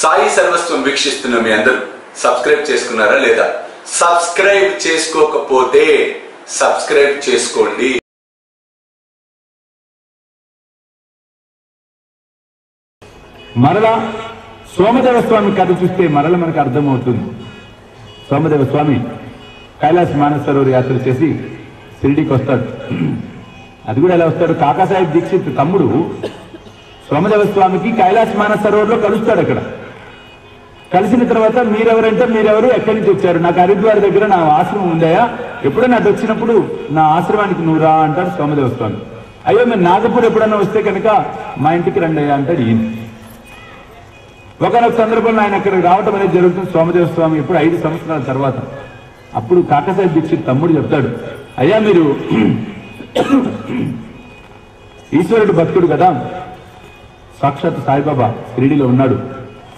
సాయి సర్వస్వం వీక్షిస్తున్న మీ అందరూ సబ్స్క్రైబ్ చేసుకున్నారా లేదా? సబ్స్క్రైబ్ చేసుకోకపోతే సబ్స్క్రైబ్ చేసుకోండి. మరలా సోమదేవ స్వామి కథ చూస్తే మరల మనకు అర్థమవుతుంది. సోమదేవ స్వామి కైలాస మానసరోవర్ యాత్ర చేసి షిరిడీకి వస్తాడు. అది కూడా ఎలా వస్తాడు? కాకాసాహెబ్ దీక్షిత్ తమ్ముడు సోమదేవ స్వామికి కైలాస్ మానసరోవర్లో కలుస్తాడు అక్కడ. కలిసిన తర్వాత మీరెవరంటే మీరెవరు ఎక్కడి నుంచి వచ్చారు? నాకు హరిద్వార్ దగ్గర నా ఆశ్రమం ఉందయా ఎప్పుడైనా అటు వచ్చినప్పుడు నా ఆశ్రమానికి నువ్వు రా అంటాడు సోమదేవ స్వామి అయ్యో మీరు నాగపూర్ ఎప్పుడైనా వస్తే కనుక మా ఇంటికి రండి అయ్యా అంటాడు ఈయన. ఒకనొక సందర్భంలో ఆయన అక్కడికి రావటం అనేది జరుగుతుంది సోమదేవ స్వామి ఇప్పుడు ఐదు సంవత్సరాల తర్వాత. అప్పుడు కాకసాయి దీక్షిత్ తమ్ముడు చెప్తాడు అయ్యా మీరు ఈశ్వరుడు భక్తుడు కదా? సాక్షాత్ సాయిబాబా షిరిడిలో ఉన్నాడు.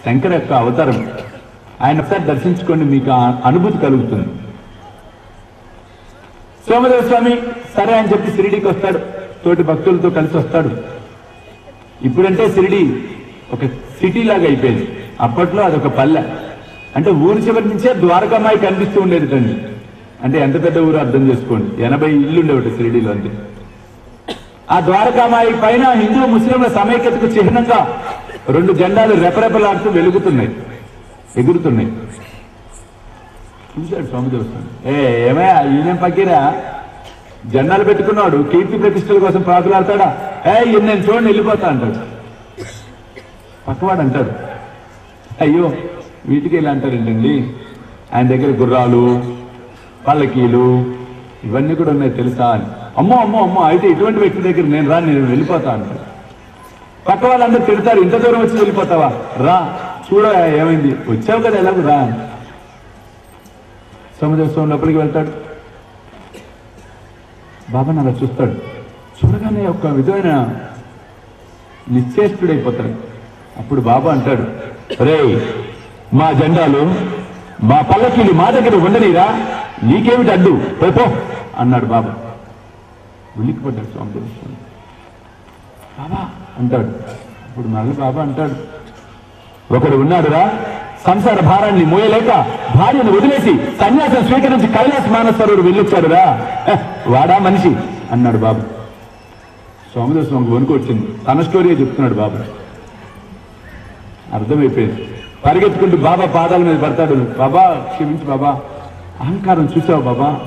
శంకర యొక్క అవతారం. ఆయన ఒకసారి దర్శించుకోండి మీకు అనుభూతి కలుగుతుంది. సోమదేవ స్వామి సరే అని చెప్పి షిరిడికి వస్తాడు. తోటి భక్తులతో కలిసి వస్తాడు. ఇప్పుడంటే షిరిడి ఒక సిటీ లాగా అయిపోయింది. అప్పట్లో అదొక పల్లె. అంటే ఊరి చివరి నుంచే ద్వారకామాయి కనిపిస్తూ ఉండేది తండ్రి అంటే ఎంత పెద్ద ఊరు అర్థం చేసుకోండి. ఎనభై ఇల్లు ఉండేవి షిరిడీలో అంతే ఆ ద్వారకామాయి పైన హిందూ ముస్లింల సమైక్యతకు చిహ్నంగా రెండు జెండాలు రెపరెపలాడుతూ వెలుగుతున్నాయి. ఎగురుతున్నాయి. చూశాడు స్వామి స్వామి ఏ ఏమయ్యా ఈయనేం పక్కీరా? జెండాలు పెట్టుకున్నాడు. కీర్తి ప్రతిష్టల కోసం ప్రాకులాడతాడా ఏ ఈయన నేను చూడండి వెళ్ళిపోతా అంటాడు. పక్కవాడు అంటాడు. అయ్యో వీటికి ఇలా అంటారేంటండి ఆయన దగ్గర గుర్రాలు పల్లకీలు ఇవన్నీ కూడా ఉన్నాయి తెలుసా అని. అమ్మో అమ్మో అమ్మో అయితే ఇటువంటి వ్యక్తి దగ్గర నేను రా నేను వెళ్ళిపోతా అంటాడు. పక్క వాళ్ళందరూ తిడతారు ఇంత దూరం వచ్చి వెళ్ళిపోతావా? రా. చూడ ఏమైంది? వచ్చావు కదా ఎలాగో రా. అని. స్వామి లోపలికి వెళ్తాడు. బాబా అలా చూస్తాడు. చూడగానే ఒక విధమైన నిశ్చేష్టుడైపోతాడు. అప్పుడు బాబా అంటాడు రే మా జెండాలు మా పల్లకీలు మా దగ్గర ఉండనీరా. నీకేమిటి అడ్డు? పో, అన్నాడు బాబా. ఉలిక్కిపడ్డాడు స్వామి స్వామి. అంటాడు. ఇప్పుడు మళ్ళీ బాబా అంటాడు. ఒకడు ఉన్నాడురా సంసార భారాన్ని మోయలేక భార్యను వదిలేసి సన్యాసం స్వీకరించి కైలాస మానసరుడు వెళ్ళొచ్చాడురా. వాడా మనిషి అన్నాడు బాబు. సోమదేవ స్వామి వణుకు వచ్చింది. తన స్టోరీయే చెప్తున్నాడు బాబు. అర్థమైపోయింది. పరిగెత్తుకుంటూ బాబా పాదాల మీద పడతాడు. బాబా క్షమించి బాబా. అహంకారం చూసావు బాబా?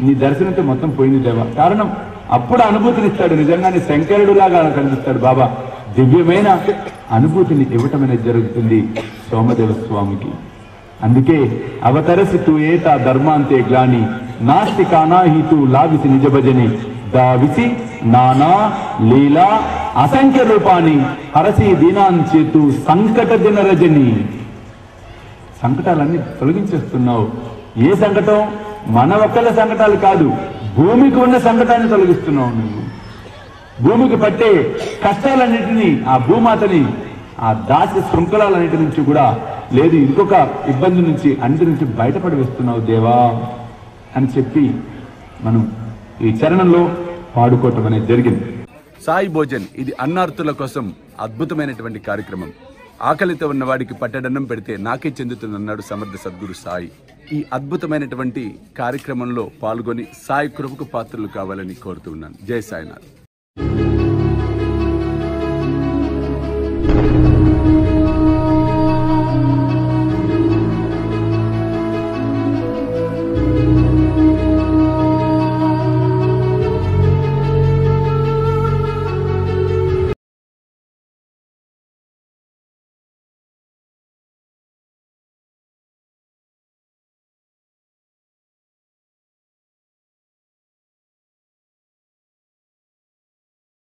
నీ దర్శనంతో మొత్తం పోయింది దేవా. కారణం? అప్పుడు అనుభూతినిస్తాడు నిజంగానే శంకరుడులాగా కనిపిస్తాడు బాబా. దివ్యమైన అనుభూతిని ఇవ్వటం జరుగుతుంది సోమదేవ స్వామికి. అందుకే అవతరసి తు ఏత ధర్మాంతే గ్లాని నాస్తి కానాహితు లావిసి నిజ భజని దావిసి నానా లీలా అసంఖ్య రూపాన్ని హరసి దీనాంచేతు సంకట దినరజని సంకటాలన్నీ తొలగించేస్తున్నావు. ఏ సంకటం? మన ఒక్కల సంకటాలు కాదు. భూమికి ఉన్న సంకటాన్ని తొలగిస్తున్నావు నువ్వు. భూమికి పట్టే కష్టాలన్నింటినీ ఆ భూమాతని ఆ దాసి శృంఖలాలన్నిటి నుంచి కూడా లేదు ఇంకొక ఇబ్బంది నుంచి అన్నిటి నుంచి బయటపడి వేస్తున్నావు దేవా అని చెప్పి మనం ఈ చరణంలో పాడుకోవటం అనేది జరిగింది. సాయి భోజన్ ఇది అన్నార్థుల కోసం అద్భుతమైనటువంటి కార్యక్రమం. ఆకలితో ఉన్న వాడికి పట్టడన్నం పెడితే నాకే చెందుతుందన్నాడు సమర్థ సద్గురు సాయి. ఈ అద్భుతమైనటువంటి కార్యక్రమంలో పాల్గొని సాయి కృపకు పాత్రలు కావాలని కోరుతున్నాను జై సాయినాథ్.